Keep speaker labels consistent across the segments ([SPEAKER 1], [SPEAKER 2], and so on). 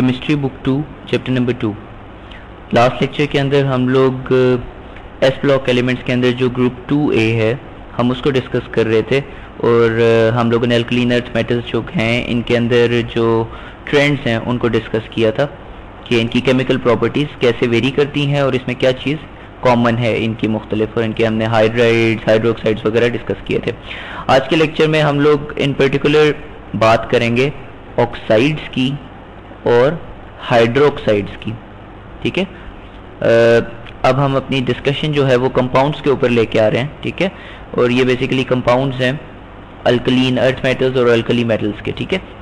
[SPEAKER 1] Chemistry book two chapter number two last lecture के अंदर हम लोग एस ब्लॉक एलिमेंट्स के अंदर जो ग्रुप टू ए है हम उसको डिस्कस कर रहे थे और uh, हम लोगों ने अल्कलीन अर्थ मेटल्स जो हैं इनके अंदर जो ट्रेंड्स हैं उनको डिस्कस किया था कि इनकी केमिकल प्रॉपर्टीज़ कैसे वेरी करती हैं और इसमें क्या चीज़ कॉमन है इनकी मुख्तलिफ़ और इनके हमने हाइड्राइड्स हाइड्रोक्साइड्स वगैरह डिस्कस किए थे। आज के लेक्चर में हम लोग इन पर्टिकुलर बात करेंगे ऑक्साइड्स की और हाइड्रोक्साइड्स की, ठीक है? अब हम अपनी डिस्कशन जो है वो कंपाउंड्स के ऊपर लेके आ रहे हैं, ठीक है? और ये बेसिकली कंपाउंड्स हैं अल्कलीन अर्थ मेटल्स और अल्कली मेटल्स के, ठीक है?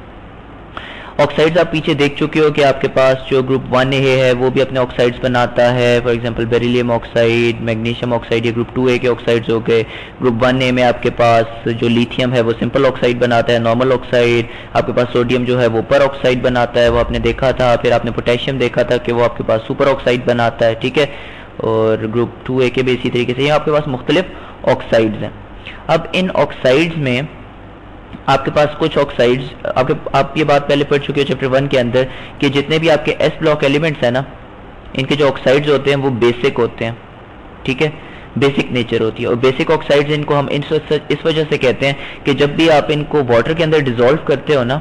[SPEAKER 1] ऑक्साइड्स आप पीछे देख चुके हो कि आपके पास जो ग्रुप वन ए है, वो भी अपने ऑक्साइड्स बनाता है। For example beryllium oxide magnesium oxide ये ग्रुप टू ए के ऑक्साइड्स हो गए। ग्रुप वन ए में आपके पास जो लिथियम है, वो सिंपल ऑक्साइड बनाता है नॉर्मल ऑक्साइड आपके पास सोडियम जो है, वो पर ऑक्साइड बनाता है। वो आपने देखा था, फिर आपने पोटेशियम देखा था कि वो आपके पास सुपर ऑक्साइड बनाता है, ठीक है? और ग्रुप टू ए के भी इसी तरीके से, यहाँ आपके पास मुख्तलिफ़ ऑक्साइड्स हैं। अब इन ऑक्साइड्स में आपके पास कुछ ऑक्साइड्स आपके, आप ये बात पहले पढ़ चुके हो चैप्टर वन के अंदर कि जितने भी आपके एस ब्लॉक एलिमेंट्स हैं ना, इनके जो ऑक्साइड्स होते हैं वो बेसिक होते हैं, ठीक है? बेसिक नेचर होती है और बेसिक ऑक्साइड्स इनको हम इन इस वजह से कहते हैं कि जब भी आप इनको वाटर के अंदर डिजोल्व करते हो ना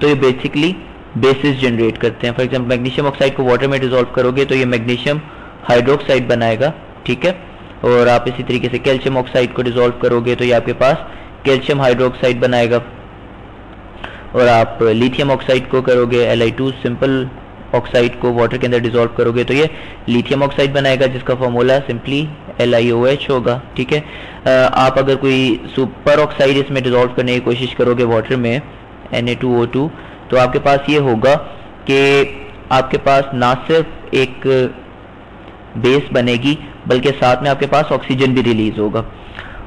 [SPEAKER 1] तो ये बेसिकली बेसिस जनरेट करते हैं। फॉर एग्ज़ाम्पल मैग्नीशियम ऑक्साइड को वाटर में डिजोल्व करोगे तो ये मैग्नीशियम हाइड्रोक्साइड बनाएगा, ठीक है? और आप इसी तरीके से कैल्शियम ऑक्साइड को डिजोल्व करोगे तो ये आपके पास कैल्शियम हाइड्रोक्साइड बनाएगा। और आप लिथियम ऑक्साइड को करोगे एल सिंपल ऑक्साइड को वाटर के अंदर डिजोल्व करोगे तो ये लिथियम ऑक्साइड बनाएगा, जिसका फॉर्मूला सिंपली एल होगा, ठीक है? आप अगर कोई सुपर ऑक्साइड इसमें डिजोल्व करने की कोशिश करोगे वाटर में Na2O2 तो आपके पास ये होगा कि आपके पास ना सिर्फ़ एक बेस बनेगी, बल्कि साथ में आपके पास ऑक्सीजन भी रिलीज़ होगा।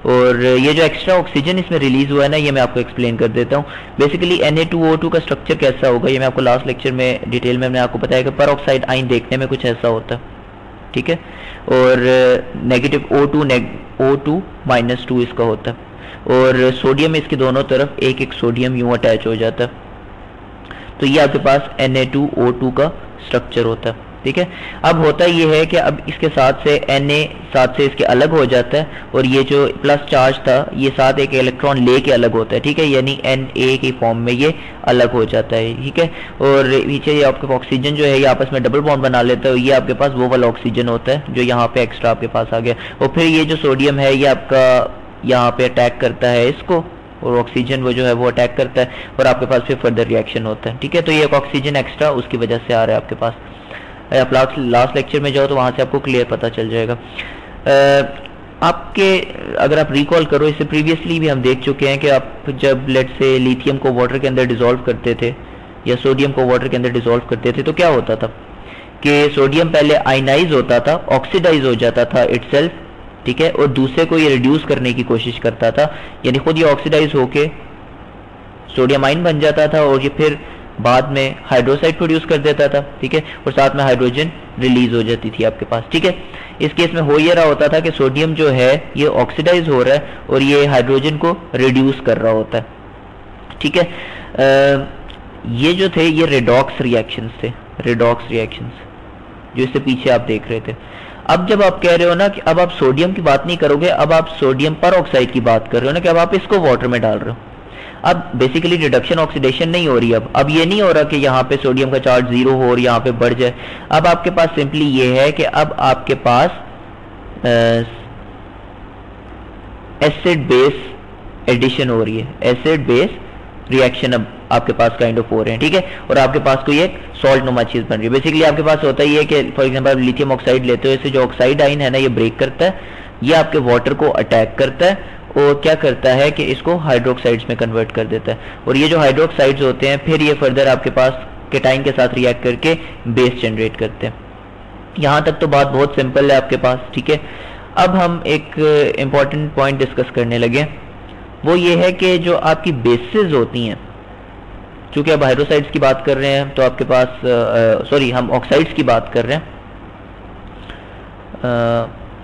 [SPEAKER 1] और ये जो एक्स्ट्रा ऑक्सीजन इसमें रिलीज़ हुआ है ना, ये मैं आपको एक्सप्लेन कर देता हूँ। बेसिकली Na2O2 का स्ट्रक्चर कैसा होगा, ये मैं आपको लास्ट लेक्चर में डिटेल में मैंने आपको बताया कि पर ऑक्साइड आइन देखने में कुछ ऐसा होता। है ठीक है? और negative O two O two minus two इसका होता। है और सोडियम इसके दोनों तरफ़, एक एक सोडियम यूँ अटैच हो जाता। है तो ये आपके पास Na2O2 का स्ट्रक्चर होता। है ठीक है? अब होता ये है कि अब इसके साथ से एन ए साथ से इसके अलग हो जाता है और ये जो प्लस चार्ज था, ये साथ एक इलेक्ट्रॉन ले के अलग होता है, ठीक है? यानी एन ए के फॉर्म में ये अलग हो जाता है, ठीक है? और पीछे ये आपके ऑक्सीजन जो है, ये आपस में डबल बॉन्ड बना लेता है ये आपके पास वो वाला ऑक्सीजन होता है जो यहाँ पे एक्स्ट्रा आपके पास आ गया। और फिर ये जो सोडियम है, ये आपका यहाँ पे अटैक करता है इसको और ऑक्सीजन वो जो है, वो अटैक करता है और आपके पास फिर फर्दर रिएक्शन होता है, ठीक है? तो ये एक ऑक्सीजन एक्स्ट्रा उसकी वजह से आ रहा है आपके पास। आप लास्ट लास्ट लेक्चर में जाओ तो वहाँ से आपको क्लियर पता चल जाएगा। आपके, अगर आप रिकॉल करो, इससे प्रीवियसली भी हम देख चुके हैं कि आप जब लेट से लिथियम को वाटर के अंदर डिजोल्व करते थे या सोडियम को वाटर के अंदर डिजोल्व करते थे तो क्या होता था? कि सोडियम पहले आइनाइज होता था ऑक्सीडाइज हो जाता था इटसेल्फ ठीक है? और दूसरे को ये रिड्यूस करने की कोशिश करता था। यानी खुद ये ऑक्सीडाइज होके सोडियम आइन बन जाता था और ये फिर बाद में हाइड्रोसाइड प्रोड्यूस कर देता था ठीक है? और साथ में हाइड्रोजन रिलीज़ हो जाती थी आपके पास ठीक है? इस केस में हो ये रहा होता था कि सोडियम जो है ये ऑक्सीडाइज हो रहा है और ये हाइड्रोजन को रिड्यूस कर रहा होता है ठीक है? आ, ये जो थे ये रेडॉक्स रिएक्शंस थे रेडॉक्स रिएक्शंस जो इससे पीछे आप देख रहे थे। अब जब आप कह रहे हो ना कि अब आप सोडियम की बात नहीं करोगे अब आप सोडियम पर ऑक्साइड की बात कर रहे हो ना कि अब आप इसको वाटर में डाल रहे हो। अब बेसिकली रिडक्शन ऑक्सीडेशन नहीं हो रही अब। अब ये नहीं हो रहा कि यहाँ पे सोडियम का चार्ज ज़ीरो हो और यहाँ पे बढ़ जाए। अब आपके पास सिंपली ये है कि अब आपके पास एसिड बेस एडिशन हो रही है। एसिड बेस रिएक्शन अब आपके पास काइंड ऑफ़ हो रहे हैं, ठीक है? और आपके पास कोई एक सॉल्ट नुमा चीज़ बन रही है। बेसिकली आपके पास होता ही है कि फॉर एग्जांपल लिथियम ऑक्साइड लेते हो, इससे जो ऑक्साइड आइन है ना, ये ब्रेक करता है। ये आपके वाटर को अटैक करता है। और क्या करता है कि इसको हाइड्रोक्साइड्स में कन्वर्ट कर देता है। और ये जो हाइड्रोक्साइड्स होते हैं, फिर ये फर्दर आपके पास केटाइन के साथ रिएक्ट करके बेस जनरेट करते हैं। यहाँ तक तो बात बहुत सिंपल है आपके पास, ठीक है? अब हम एक इंपॉर्टेंट पॉइंट डिस्कस करने लगे वो ये है कि जो आपकी बेसिस होती हैं, चूँकि अब हाइड्रोसाइड्स की बात कर रहे हैं तो आपके पास सॉरी हम ऑक्साइड्स की बात कर रहे हैं।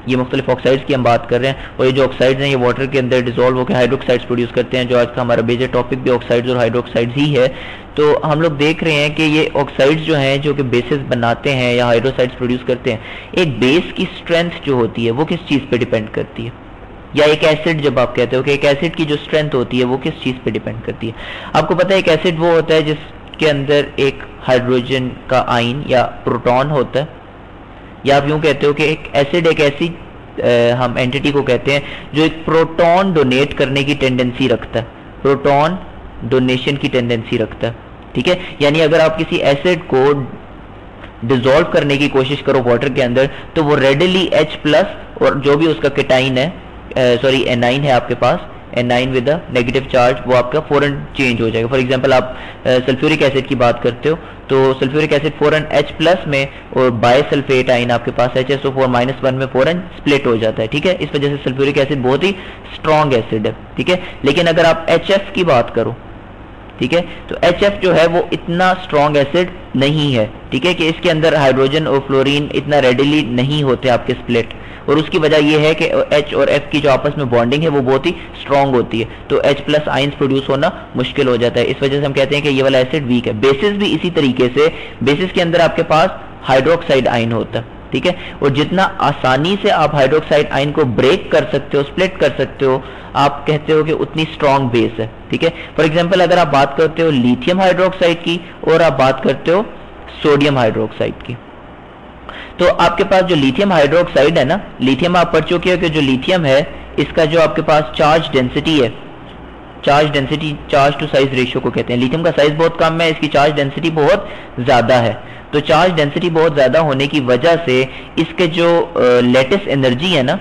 [SPEAKER 1] ये मुख्तलिफ़ ऑक्साइड्स की हम बात कर रहे हैं। और ये जो ऑक्साइड्स हैं, ये वाटर के अंदर डिजोल्व होकर हाइड्रोक्साइड्स प्रोड्यूस करते हैं, जो आज का हमारा मेजर टॉपिक भी ऑक्साइड्स और हाइड्रोक्साइड्स ही है। तो हम लोग देख रहे हैं कि ये ऑक्साइड्स जो हैं, जो कि बेसिस बनाते हैं या हाइड्रोसाइड्स प्रोड्यूस करते हैं, एक बेस की स्ट्रेंथ जो होती है, वो किस चीज़ पर डिपेंड करती है? या एक एसिड जब आप कहते हो कि एक एसिड की जो स्ट्रेंथ होती है, वो किस चीज़ पे डिपेंड करती है? आपको पता है एक एसिड वो होता है जिसके अंदर एक हाइड्रोजन का आइन या प्रोटॉन होता है। या आप यूँ कहते हो कि एक एसिड एक ऐसी हम एंटिटी को कहते हैं, जो एक प्रोटॉन डोनेट करने की टेंडेंसी रखता है। प्रोटॉन डोनेशन की टेंडेंसी रखता है। ठीक है? यानी अगर आप किसी एसिड को डिजोल्व करने की कोशिश करो वाटर के अंदर तो वो रेडिली H प्लस और जो भी उसका केटाइन है सॉरी एनाइन है आपके पास anion with negative charge वो आपका फोरन चेंज हो जाएगा। फॉर एग्ज़ाम्पल आप सल्फ्यूरिक एसिड की बात करते हो तो सल्फ्यूरिक एसिड फोरन एच प्लस में और बाय सल्फेट आइन आपके पास H S O four minus one में फोरन स्प्लिट हो जाता है, ठीक है? इस वजह से सल्फ्यूरिक एसिड बहुत ही स्ट्रॉन्ग एसिड है, ठीक है? लेकिन अगर आप एच एफ़ की बात करो, ठीक है? तो एच एफ़ जो है वो इतना स्ट्रॉन्ग एसिड नहीं है, ठीक है? कि इसके अंदर हाइड्रोजन और फ्लोरीन इतना रेडिली नहीं होते आपके स्प्लिट और उसकी वजह यह है कि एच और एफ़ की जो आपस में बॉन्डिंग है, वो बहुत ही स्ट्रांग होती है। तो एच प्लस आइंस प्रोड्यूस होना मुश्किल हो जाता है। इस वजह से हम कहते हैं कि ये वाला एसिड वीक है। बेसिस भी इसी तरीके से बेसिस के अंदर आपके पास हाइड्रोक्साइड आइन होता है, ठीक है? और जितना आसानी से आप हाइड्रोक्साइड आइन को ब्रेक कर सकते हो स्प्लिट कर सकते हो, आप कहते हो कि उतनी स्ट्रॉन्ग बेस है, ठीक है? फॉर एग्ज़ाम्पल अगर आप बात करते हो लिथियम हाइड्रोक्साइड की और आप बात करते हो सोडियम हाइड्रोक्साइड की तो आपके पास जो लिथियम हाइड्रोक्साइड है ना लिथियम आप पढ़ चुके हो कि जो लिथियम है, इसका जो आपके पास चार्ज डेंसिटी है charge density charge to size ratio को कहते हैं। लिथियम का साइज़ बहुत कम है, इसकी चार्ज डेंसिटी बहुत ज़्यादा है। तो चार्ज डेंसिटी बहुत ज़्यादा होने की वजह से इसके जो लेटेस्ट एनर्जी है ना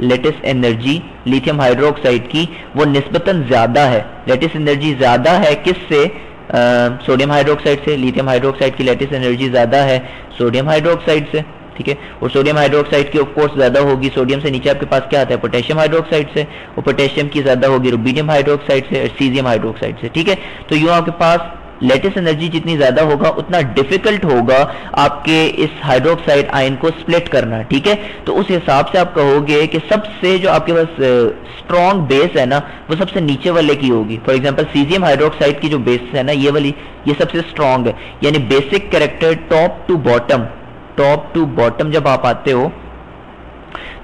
[SPEAKER 1] लेटेस्ट एनर्जी लिथियम हाइड्रोक्साइड की, वो निस्बता ज़्यादा है। लेटेस्ट एनर्जी ज़्यादा है किससे? सोडियम हाइड्रोक्साइड से लिथियम हाइड्रोक्साइड की लेटेस्ट एनर्जी ज़्यादा है सोडियम हाइड्रोक्साइड से, ठीक है? और सोडियम हाइड्रोक्साइड की ऑफकोर्स ज़्यादा होगी सोडियम से नीचे आपके पास क्या आता है? पोटेशियम हाइड्रोक्साइड से, और पोटेशियम की ज़्यादा होगी रुबीडियम हाइड्रोक्साइड से, और सीजियम हाइड्रोक्साइड से, ठीक है? तो यू आपके पास लेटेस्ट एनर्जी जितनी ज़्यादा होगा, उतना डिफ़िकल्ट होगा आपके इस हाइड्रोक्साइड आयन को स्प्लिट करना, ठीक है? तो उस हिसाब से आप कहोगे कि सबसे जो आपके पास स्ट्रॉन्ग बेस है ना, वो सबसे नीचे वाले की होगी। फॉर एग्जांपल सीजियम हाइड्रोक्साइड की जो बेस है ना, ये वाली, ये सबसे स्ट्रॉन्ग है। यानी basic character top to bottom top to bottom जब आप आते हो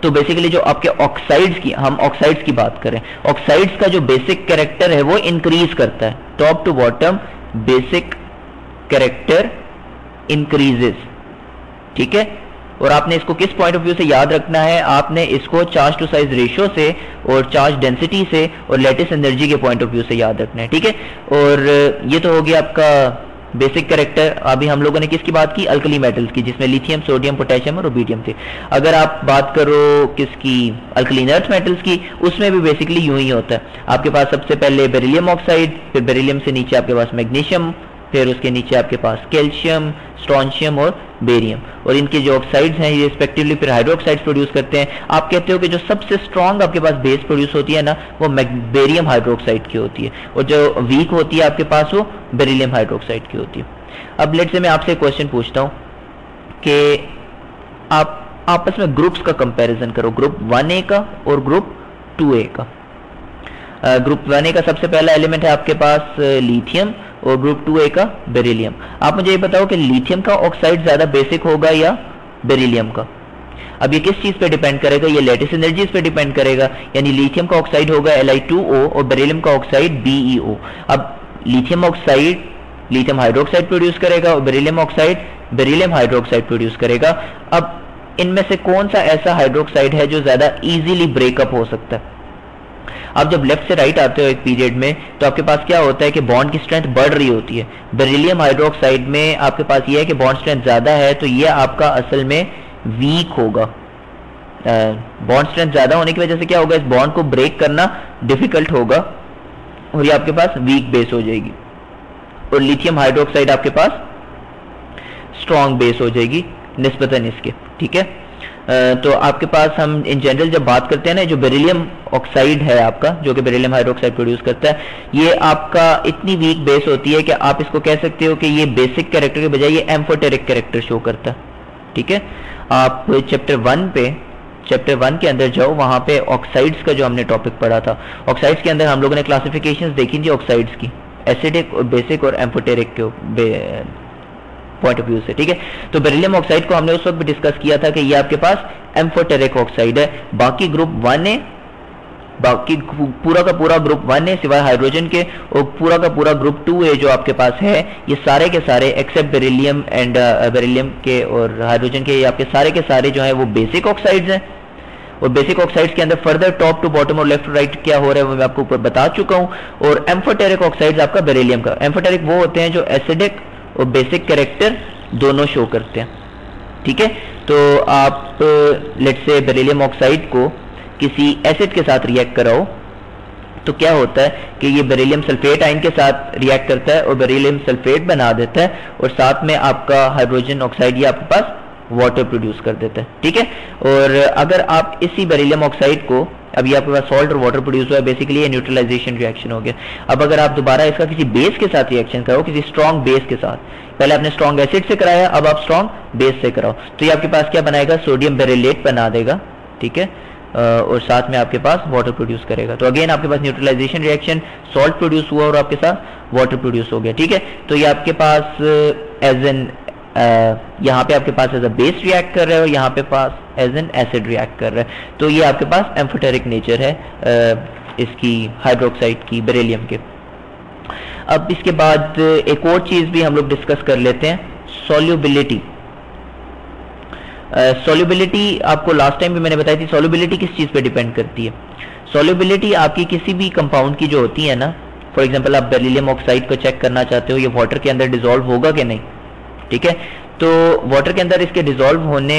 [SPEAKER 1] तो बेसिकली जो आपके ऑक्साइड्स की, हम ऑक्साइड्स की बात करें ऑक्साइड्स का जो बेसिक कैरेक्टर है वो इंक्रीज करता है। Top to bottom basic character increases ठीक है? और आपने इसको किस पॉइंट ऑफ़ व्यू से याद रखना है? आपने इसको चार्ज टू साइज़ रेशियो से और चार्ज डेंसिटी से और लेटेस्ट एनर्जी के पॉइंट ऑफ़ व्यू से याद रखना है। ठीक है? और ये तो हो गया आपका बेसिक करेक्टर, अभी हम लोगों ने किसकी बात की? अल्कली मेटल्स की, जिसमें लिथियम, सोडियम, पोटेशियम और रोबीडियम थे। अगर आप बात करो किसकी? अल्कलीन अर्थ मेटल्स की, उसमें भी बेसिकली यूँ ही होता है। आपके पास सबसे पहले बेरिलियम ऑक्साइड फिर बेरिलियम से नीचे आपके पास मैग्नीशियम फिर उसके नीचे आपके पास कैल्शियम स्ट्रॉन्शियम और बेरियम और इनके जो ऑक्साइड्स हैं, ये रिस्पेक्टिवली फिर हाइड्रोक्साइड्स प्रोड्यूस करते हैं। आप कहते हो कि जो सबसे स्ट्रॉन्ग आपके पास बेस प्रोड्यूस होती है ना, वो बेरियम हाइड्रोक्साइड की होती है। और जो वीक होती है आपके पास, वो बेरिलियम हाइड्रोक्साइड की होती है। अब लेट से मैं आपसे क्वेश्चन पूछता हूँ कि आप आपस में ग्रुप्स का कंपैरिजन करो। ग्रुप वन ए का और ग्रुप टू ए का। ग्रुप वन ए का सबसे पहला एलिमेंट है आपके पास लिथियम और ग्रुप टू ए का बेरिलियम आप मुझे ये बताओ कि लिथियम का ऑक्साइड ज़्यादा बेसिक होगा या बेरिलियम का? अब ये किस चीज़ पे डिपेंड करेगा? ये लेटेस्ट एनर्जीज पे डिपेंड करेगा। यानी लिथियम का ऑक्साइड होगा Li2O और बेरिलियम का ऑक्साइड BeO अब lithium oxide lithium hydroxide produce करेगा और beryllium oxide beryllium hydroxide produce करेगा। अब इनमें से कौन सा ऐसा हाइड्रोक्साइड है जो ज़्यादा इजीली ब्रेकअप हो सकता है? आप जब लेफ़्ट से राइट आते हो एक पीरियड में तो आपके पास क्या होता है कि बॉन्ड की स्ट्रेंथ बढ़ रही होती है। बेरिलियम हाइड्रोक्साइड में आपके पास ये है कि बॉन्ड स्ट्रेंथ ज़्यादा है तो ये आपका असल में वीक होगा। बॉन्ड स्ट्रेंथ ज़्यादा होने की वजह से क्या होगा, इस बॉन्ड को ब्रेक करना डिफ़िकल्ट होगा और ये आपके पास वीक बेस हो जाएगी। और लिथियम हाइड्रोक्साइड आपके पास स्ट्रॉन्ग बेस हो जाएगी, निस्बतन इसके, ठीक है? तो आपके पास हम इन जनरल जब बात करते हैं ना जो बेरिलियम ऑक्साइड है आपका, जो कि बेरिलियम हाइड्रोक्साइड प्रोड्यूस करता है, ये आपका इतनी वीक बेस होती है कि आप इसको कह सकते हो कि ये बेसिक कैरेक्टर के बजाय ये एम्फोटेरिक कैरेक्टर शो करता है। ठीक है? आप चैप्टर वन पे चैप्टर वन के अंदर जाओ, वहाँ पे ऑक्साइड्स का जो हमने टॉपिक पढ़ा था ऑक्साइड्स के अंदर हम लोगों ने क्लासिफिकेशन देखी थी ऑक्साइड्स की एसिडिक बेसिक और एम्फोटेरिक के पॉइंट ऑफ़ व्यू से, ठीक है? तो बेरिलियम ऑक्साइड को हमने उस वक्त भी डिस्कस किया था कि ये आपके पास एम्फोटेरिक ऑक्साइड है। बाकी ग्रुप वन है बाकी पूरा का पूरा ग्रुप वन है सिवाय हाइड्रोजन के, और पूरा का पूरा ग्रुप टू है जो आपके पास है, ये सारे के सारे एक्सेप्ट बेरिलियम एंड बेरिलियम के और हाइड्रोजन के, ये आपके सारे के सारे जो है, वो बेसिक ऑक्साइड्स हैं। और बेसिक ऑक्साइड्स के अंदर फर्दर टॉप टू बॉटम और लेफ़्ट राइट क्या हो रहा है, वो मैं आपको ऊपर बता चुका हूँ। और एम्फोटेरिक ऑक्साइड्स आपका बेरिलियम का एम्फोटेरिक वो होते हैं जो एसिडिक और बेसिक कैरेक्टर दोनों शो करते हैं। ठीक है? तो आप लेट से बेरिलियम ऑक्साइड को किसी एसिड के साथ रिएक्ट कराओ तो क्या होता है कि ये बेरिलियम सल्फेट आइन के साथ रिएक्ट करता है और बेरिलियम सल्फेट बना देता है और साथ में आपका हाइड्रोजन ऑक्साइड ये आपके पास वाटर प्रोड्यूस कर देता है, ठीक है? और अगर आप इसी बेरिलियम ऑक्साइड को, अभी आपके पास सॉल्ट और वाटर प्रोड्यूस हुआ है बेसिकली ये न्यूट्रलाइजेशन रिएक्शन हो गया। अब अगर आप दोबारा इसका किसी बेस के साथ रिएक्शन करो किसी स्ट्रॉन्ग बेस के साथ। पहले आपने स्ट्रॉन्ग एसिड से कराया, अब आप स्ट्रॉन्ग बेस से कराओ। तो ये आपके पास क्या बनाएगा? सोडियम बेरिलेट बना देगा, ठीक है? और साथ में आपके पास वाटर प्रोड्यूस करेगा। तो अगेन आपके पास न्यूट्रलाइजेशन रिएक्शन सॉल्ट प्रोड्यूस हुआ और आपके साथ वाटर प्रोड्यूस हो गया, ठीक है? तो ये आपके पास एज एन यहाँ पे आपके पास एज अ बेस रिएक्ट कर रहा है और यहाँ पे पास एज एन एसिड रिएक्ट कर रहा है। तो ये आपके पास एम्फोटेरिक नेचर है इसकी हाइड्रोक्साइड की बेरेलियम के। अब इसके बाद एक और चीज़ भी हम लोग डिस्कस कर लेते हैं सोल्यूबिलिटी सोल्यूबिलिटी आपको लास्ट टाइम भी मैंने बताई थी सोल्यूबिलिटी किस चीज़ पे डिपेंड करती है? सोल्यूबिलिटी आपकी किसी भी कंपाउंड की जो होती है ना फॉर एग्जांपल आप बेरिलियम ऑक्साइड को चेक करना चाहते हो, ये वाटर के अंदर डिजोल्व होगा कि नहीं? ठीक है? तो वाटर के अंदर इसके डिजोल्व होने,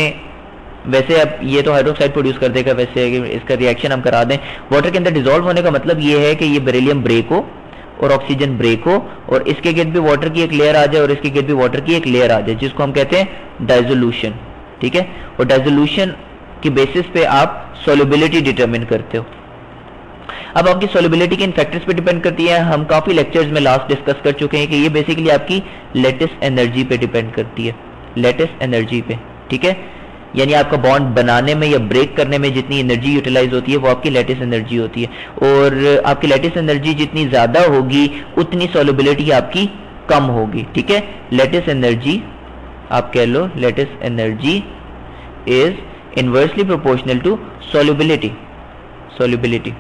[SPEAKER 1] वैसे अब ये तो हाइड्रोक्साइड प्रोड्यूस कर देगा, वैसे इसका रिएक्शन हम करा दें। वाटर के अंदर डिजोल्व होने का मतलब ये है कि ये बेरिलियम ब्रेक हो और ऑक्सीजन ब्रेक हो और इसके गिर्द भी वाटर की एक लेयर आ जाए और इसके गिर्द भी वाटर की एक लेयर आ जाए, जिसको हम कहते हैं डाइजोल्यूशन ठीक है? और डाइजोल्यूशन की बेसिस पे आप सोलिबिलिटी डिटरमिन करते हो। अब आपकी सोलिबिलिटी के इन फैक्टर्स पे डिपेंड करती है। हम काफ़ी लेक्चर्स में लास्ट डिस्कस कर चुके हैं कि ये बेसिकली आपकी लेटेस्ट एनर्जी पे डिपेंड करती है। लेटेस्ट एनर्जी पे, ठीक है? यानी आपका बॉन्ड बनाने में या ब्रेक करने में जितनी एनर्जी यूटिलाइज होती है, वो आपकी लेटेस्ट एनर्जी होती है। और आपकी लेटेस्ट एनर्जी जितनी ज़्यादा होगी, उतनी सोलिबिलिटी आपकी कम होगी, ठीक है? लेटेस्ट एनर्जी आप कह लो lattice energy is inversely proportional to solubility solubility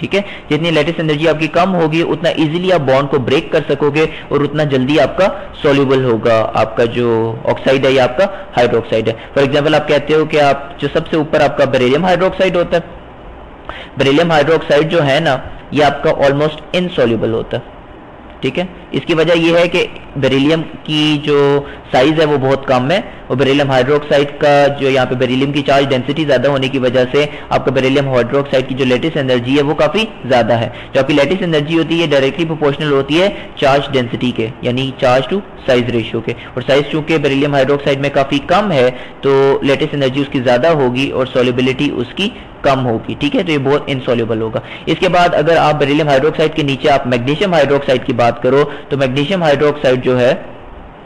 [SPEAKER 1] ठीक है? जितनी लेटेस्ट एनर्जी आपकी कम होगी, उतना इजीली आप बॉन्ड को ब्रेक कर सकोगे और उतना जल्दी आपका सोल्यूबल होगा। आपका जो ऑक्साइड है, या आपका हाइड्रोक्साइड है। फॉर एग्ज़ाम्पल आप कहते हो कि आप, जो सबसे ऊपर आपका बेरेलियम हाइड्रोक्साइड होता है। बेरेलियम हाइड्रोक्साइड जो है ना, ये आपका ऑलमोस्ट इनसोल्यूबल होता है। ठीक है? इसकी वजह यह है कि बेरिलियम की जो साइज़ है वो बहुत कम है और बेरिलियम हाइड्रोक्साइड का जो यहाँ पे बेरिलियम की चार्ज डेंसिटी ज़्यादा होने की वजह से आपका बेरिलियम हाइड्रोक्साइड की जो लेटेस्ट एनर्जी है वो काफ़ी ज़्यादा है। जो आपकी लेटेस्ट एनर्जी होती है डायरेक्टली प्रोपोर्शनल होती है चार्ज डेंसिटी के, यानी चार्ज टू साइज़ रेशियो के। और साइज़ चूँकि बेरिलियम हाइड्रोक्साइड में काफ़ी कम है तो लेटेस्ट एनर्जी उसकी ज़्यादा होगी और सोलिबिलिटी उसकी कम होगी। ठीक है तो ये बहुत इनसोल्यूबल होगा। इसके बाद अगर आप बेरिलियम हाइड्रोक्साइड के नीचे आप मैग्नीशियम हाइड्रोक्साइड की बात करो तो मैग्नीशियम हाइड्रोक्साइड जो है,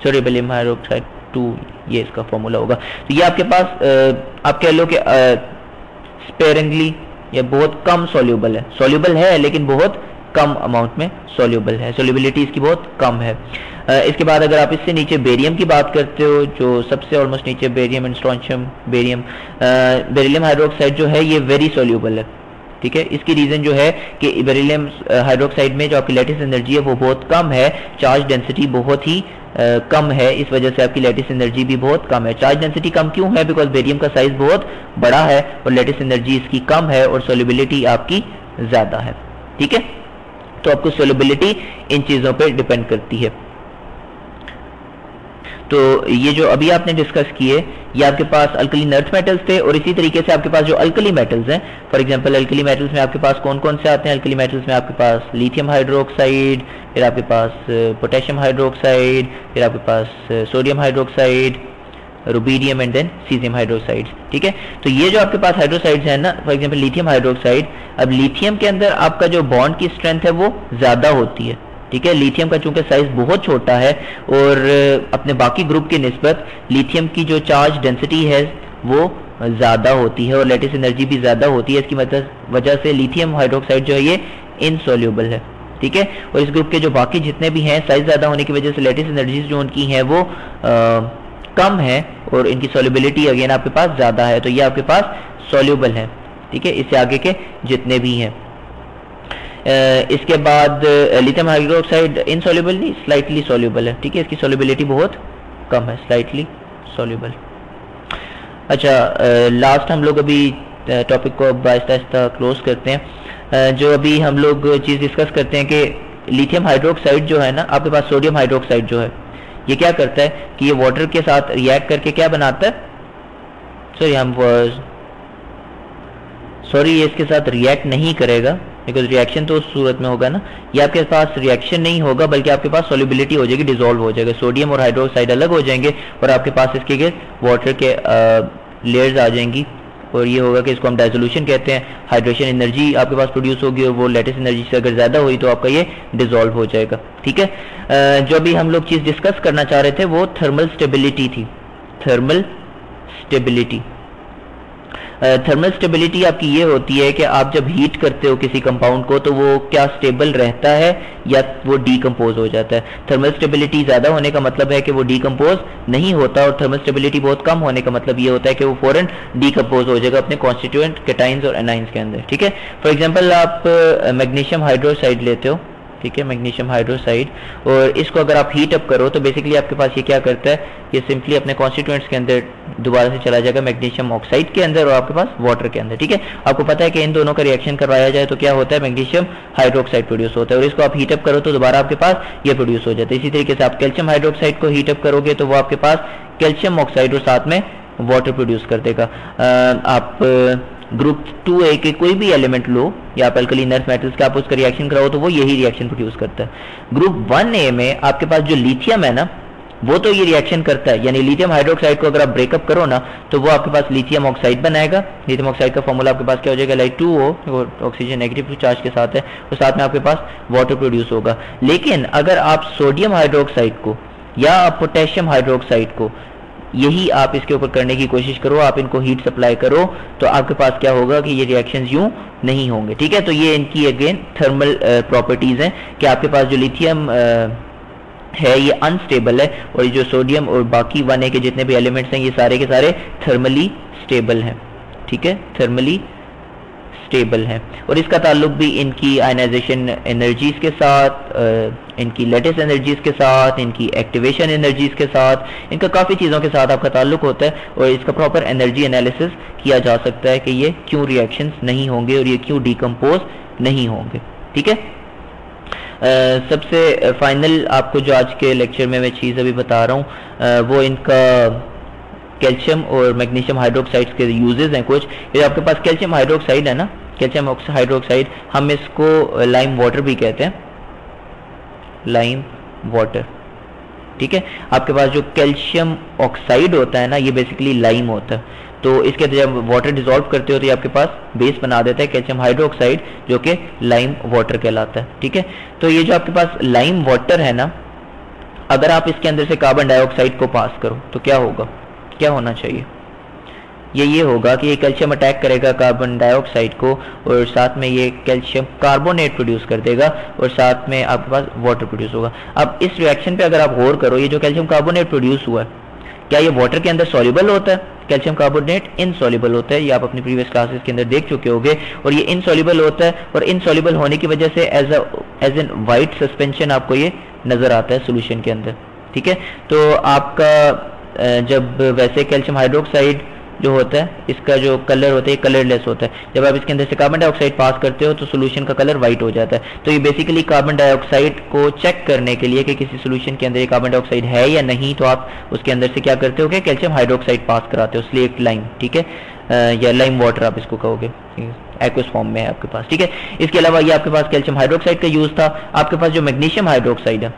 [SPEAKER 1] सॉरी बेरिलियम हाइड्रोक्साइड टू, ये इसका फॉर्मूला होगा। तो ये आपके पास आप कह लो कि स्पेरिंगली ये बहुत कम सोल्यूबल है। सोल्यूबल है, लेकिन बहुत कम अमाउंट में सोल्यूबल है। सोल्यूबिलिटी इसकी बहुत कम है। इसके बाद अगर आप इससे नीचे बेरियम की बात करते हो, जो सबसे ऑलमोस्ट नीचे barium and strontium barium beryllium hydroxide जो है, ये वेरी सोल्यूबल है। ठीक है? इसकी रीजन जो है कि बेरिलियम हाइड्रोक्साइड में जो आपकी लेटेस्ट एनर्जी है वो बहुत कम है। चार्ज डेंसिटी बहुत ही आ, कम है। इस वजह से आपकी लेटेस्ट एनर्जी भी बहुत कम है। चार्ज डेंसिटी कम क्यों है? बिकॉज़ बेरियम का साइज़ बहुत बड़ा है और लेटेस्ट एनर्जी इसकी कम है और सोलिबिलिटी आपकी ज़्यादा है। ठीक है? तो आपको सोलिबिलिटी इन चीज़ों पर डिपेंड करती है। तो ये जो अभी आपने डिस्कस किए, ये आपके पास अल्कली नर्थ मेटल्स थे और इसी तरीके से आपके पास जो अल्कली मेटल्स हैं फॉर एग्जांपल अल्कली मेटल्स में आपके पास कौन कौन से आते हैं? अल्कली मेटल्स में आपके पास लिथियम हाइड्रोक्साइड फिर आपके पास पोटेशियम हाइड्रोक्साइड फिर आपके पास sodium hydroxide rubidium and then caesium hydroxide ठीक है? तो ये जो आपके पास हाइड्रोक्साइड्स हैं ना फॉर एग्जांपल लिथियम हाइड्रोक्साइड अब लिथियम के अंदर आपका जो बॉन्ड की स्ट्रेंथ है वो ज़्यादा होती है। ठीक है लिथियम का चूँकि साइज़ बहुत छोटा है और अपने बाकी ग्रुप की नस्बत लिथियम की जो चार्ज डेंसिटी है वो ज़्यादा होती है और लेटिस एनर्जी भी ज़्यादा होती है इसकी वजह से लिथियम हाइड्रोक्साइड जो है ये इनसोल्यूबल है ठीक है? और इस ग्रुप के जो बाकी जितने भी हैं साइज़ ज़्यादा होने की वजह से लेटिस एनर्जीज जो उनकी हैं वो आ, कम है और इनकी सोल्यूबिलिटी अगेन आपके पास ज़्यादा है तो ये आपके पास सोल्यूबल है ठीक है? इससे आगे के जितने भी हैं। इसके बाद लिथियम हाइड्रोक्साइड इनसोल्यूबल नहीं स्लाइटली सोल्यूबल है। ठीक है, इसकी सोल्यूबिलिटी बहुत कम है स्लाइटली सोल्यूबल अच्छा लास्ट हम लोग अभी टॉपिक को अब आहिस्ता आहिस्ता क्लोज करते हैं। जो अभी हम लोग चीज़ डिस्कस करते हैं कि लिथियम हाइड्रोक्साइड जो है ना, आपके पास सोडियम हाइड्रोक्साइड जो है, ये क्या करता है कि ये वाटर के साथ रिएक्ट करके क्या बनाता है? सॉरी हम सॉरी ये इसके साथ रिएक्ट नहीं करेगा। बिकॉज़ रिएक्शन तो उस सूरत में होगा ना। ये आपके पास रिएक्शन नहीं होगा, बल्कि आपके पास सोलिबिलिटी हो जाएगी डिजोल्व हो जाएगा। सोडियम और हाइड्रोक्साइड अलग हो जाएँगे और आपके पास इसके के वाटर के लेयर्स आ जाएँगी। और ये होगा कि इसको हम डाइजोल्यूशन कहते हैं। हाइड्रेशन एनर्जी आपके पास प्रोड्यूस होगी और वो लेटेस्ट एनर्जी से अगर ज़्यादा हुई तो आपका ये डिजोल्व हो जाएगा। ठीक है? जो भी हम लोग चीज़ डिस्कस करना चाह रहे थे वो थर्मल स्टेबिलिटी थी। थर्मल स्टेबिलिटी थर्मल स्टेबिलिटी आपकी ये होती है कि आप जब हीट करते हो किसी कंपाउंड को तो वो क्या स्टेबल रहता है या वो डीकम्पोज हो जाता है? थर्मल स्टेबिलिटी ज़्यादा होने का मतलब है कि वो डीकम्पोज नहीं होता और थर्मल स्टेबिलिटी बहुत कम होने का मतलब ये होता है कि वो फॉरन डीकम्पोज हो जाएगा अपने कॉन्स्टिट्यूएंट केटाइंस और एनाइंस के अंदर, ठीक है? फॉर एग्ज़ाम्पल आप मैग्नीशियम हाइड्रोसाइड लेते हो ठीक है मैग्नीशियम हाइड्रोसाइड और इसको अगर आप हीट अप करो तो बेसिकली आपके पास ये क्या करता है, ये सिंपली अपने कॉन्स्टिट्यूएंट्स के अंदर दोबारा से चला जाएगा मैग्नीशियम ऑक्साइड के अंदर और आपके पास वाटर के अंदर, ठीक है? आपको पता है कि इन दोनों का रिएक्शन करवाया जाए तो क्या होता है मैग्नीशियम हाइड्रोक्साइड प्रोड्यूस होता है। और इसको आप हीटअप करो तो दोबारा आपके पास ये प्रोड्यूस हो जाता है। इसी तरीके से आप कैल्शियम हाइड्रोक्साइड को हीटअप करोगे तो वो आपके पास कैल्शियम ऑक्साइड और साथ में वाटर प्रोड्यूस कर देगा। आप ग्रुप टू ए के कोई भी एलिमेंट लो, या आप अल्कली अर्थ मेटल्स के आप उसका रिएक्शन कराओ तो वो यही रिएक्शन प्रोड्यूस करता है। ग्रुप वन ए में आपके पास जो लिथियम है ना, वो तो ये रिएक्शन करता है। यानी लिथियम हाइड्रोक्साइड को अगर आप ब्रेकअप करो ना तो वो आपके पास लिथियम ऑक्साइड बनाएगा। लिथियम ऑक्साइड का फॉर्मूला आपके पास क्या हो जाएगा? लाइक टू हो ऑक्सीजन नेगेटिव चार्ज के साथ है, और साथ में आपके पास वाटर प्रोड्यूस होगा। लेकिन अगर आप सोडियम हाइड्रोक्साइड को, या आप पोटेशियम हाइड्रोक्साइड को यही आप इसके ऊपर करने की कोशिश करो, आप इनको हीट सप्लाई करो तो आपके पास क्या होगा कि ये रिएक्शन यूँ नहीं होंगे। ठीक है? तो ये इनकी अगेन थर्मल प्रॉपर्टीज़ हैं कि आपके पास जो लिथियम है, ये अनस्टेबल है और जो सोडियम और बाकी वन के जितने भी एलिमेंट्स हैं, ये सारे के सारे थर्मली स्टेबल हैं। ठीक है? थर्मली स्टेबल है। और इसका ताल्लुक भी इनकी आयनाइजेशन एनर्जीज के साथ इनकी लेटेस्ट एनर्जीज के साथ, इनकी एक्टिवेशन एनर्जीज के साथ, इनका काफ़ी चीज़ों के साथ आपका ताल्लुक होता है और इसका प्रॉपर एनर्जी एनालिसिस किया जा सकता है कि ये क्यों रिएक्शंस नहीं होंगे और ये क्यों डिकम्पोज नहीं होंगे। ठीक है? सबसे फाइनल आपको जो आज के लेक्चर में मैं चीज़ अभी बता रहा हूँ वो इनका कैल्शियम और मैग्नीशियम हाइड्रोक्साइड के यूजेस हैं कुछ। ये आपके पास कैल्शियम हाइड्रोक्साइड है ना? कैल्शियम हाइड्रोक्साइड हम इसको लाइम वाटर भी कहते हैं। लाइम वाटर ठीक है? आपके पास जो कैल्शियम ऑक्साइड होता है ना, ये बेसिकली लाइम होता है। तो इसके अंदर जब वाटर डिजोल्व करते हो तो ये आपके पास बेस बना देता है कैल्शियम हाइड्रोक्साइड जो कि लाइम वाटर कहलाता है। ठीक है? तो ये जो आपके पास लाइम वाटर है ना, अगर आप इसके अंदर से कार्बन डाइऑक्साइड को पास करो तो क्या होगा? क्या होना चाहिए? ये ये होगा कि ये कैल्शियम अटैक करेगा कार्बन डाइऑक्साइड को और साथ में ये कैल्शियम कार्बोनेट प्रोड्यूस कर देगा और साथ में आपके पास वाटर प्रोड्यूस होगा। अब इस रिएक्शन पे अगर आप गौर करो, ये जो कैल्शियम कार्बोनेट प्रोड्यूस हुआ है, क्या ये वाटर के अंदर सॉल्युबल होता है? कैल्शियम कार्बोनेट इनसॉल्युबल होता है, ये आप अपनी प्रीवियस क्लासेस के अंदर देख चुके होंगे और ये इनसॉल्युबल होता है और इनसॉल्युबल होने की वजह से as as an white suspension आपको ये नज़र आता है सोल्यूशन के अंदर। ठीक है? तो आपका जब वैसे कैल्शियम हाइड्रोक्साइड जो होता है, इसका जो कलर होता है कलरलेस होता है। जब आप इसके अंदर से कार्बन डाइऑक्साइड पास करते हो तो सोल्यूशन का कलर व्हाइट हो जाता है। तो ये बेसिकली कार्बन डाइऑक्साइड को चेक करने के लिए कि किसी सोल्यूशन के अंदर कार्बन डाइऑक्साइड है या नहीं तो आप उसके अंदर से क्या करते हो कि कैल्शियम हाइड्रोक्साइड पास कराते हो स्लेट लाइम ठीक है? या लाइम वाटर आप इसको कहोगे एक्वस फॉर्म में है आपके पास, ठीक है? इसके अलावा ये आपके पास कैल्शियम हाइड्रोक्साइड का यूज़ था, आपके पास जो मैग्नीशियम हाइड्रोक्साइड है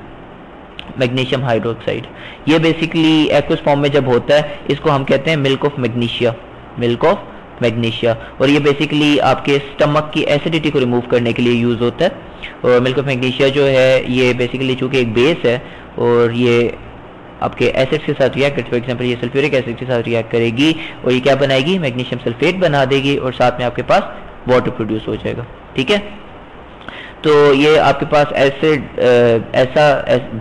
[SPEAKER 1] मैग्नीशियम हाइड्रोक्साइड। ये बेसिकली एक्वस फॉर्म में जब होता है, इसको हम कहते हैं milk of magnesia milk of magnesia और ये बेसिकली आपके स्टमक की एसिडिटी को रिमूव करने के लिए यूज़ होता है। और मिल्क ऑफ़ मैग्नीशिया जो है, ये बेसिकली चूँकि एक बेस है, और ये आपके एसिड के साथ रिएक्ट फॉर एग्ज़ाम्पल ये सल्फ्यूरिक एसिड के साथ रिएक्ट करेगी, और ये क्या बनाएगी? मैग्नीशियम सल्फेट बना देगी, और साथ में आपके पास वाटर प्रोड्यूस हो जाएगा। ठीक है? तो ये आपके पास एसिड ऐसा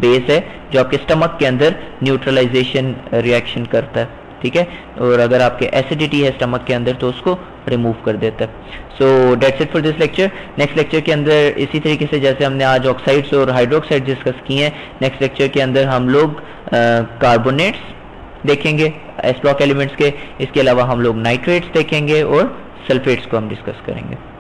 [SPEAKER 1] बेस है जो आपके स्टमक के अंदर न्यूट्रलाइजेशन रिएक्शन करता है, ठीक है? और अगर आपके एसिडिटी है स्टमक के अंदर तो उसको रिमूव कर देता है। So that's it for this lecture next lecture के अंदर इसी तरीके से जैसे हमने आज ऑक्साइड्स और हाइड्रोक्साइड डिस्कस किए हैं नेक्स्ट लेक्चर के अंदर हम लोग कार्बोनेट्स देखेंगे एस ब्लॉक एलिमेंट्स के, इसके अलावा हम लोग नाइट्रेट्स देखेंगे और सल्फेट्स को हम डिस्कस करेंगे।